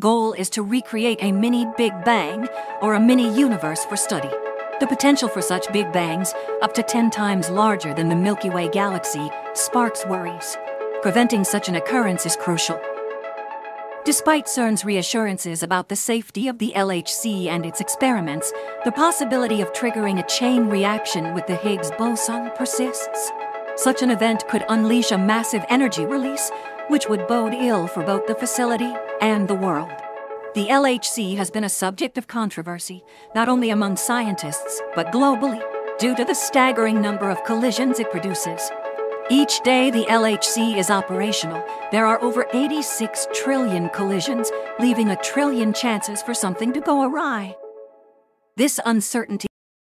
Goal is to recreate a mini Big Bang or a mini universe for study. The potential for such Big Bangs, up to 10 times larger than the Milky Way galaxy, sparks worries. Preventing such an occurrence is crucial. Despite CERN's reassurances about the safety of the LHC and its experiments, the possibility of triggering a chain reaction with the Higgs boson persists. Such an event could unleash a massive energy release, which would bode ill for both the facility and the world. The LHC has been a subject of controversy, not only among scientists, but globally, due to the staggering number of collisions it produces. Each day the LHC is operational, there are over 86 trillion collisions, leaving a trillion chances for something to go awry. This uncertainty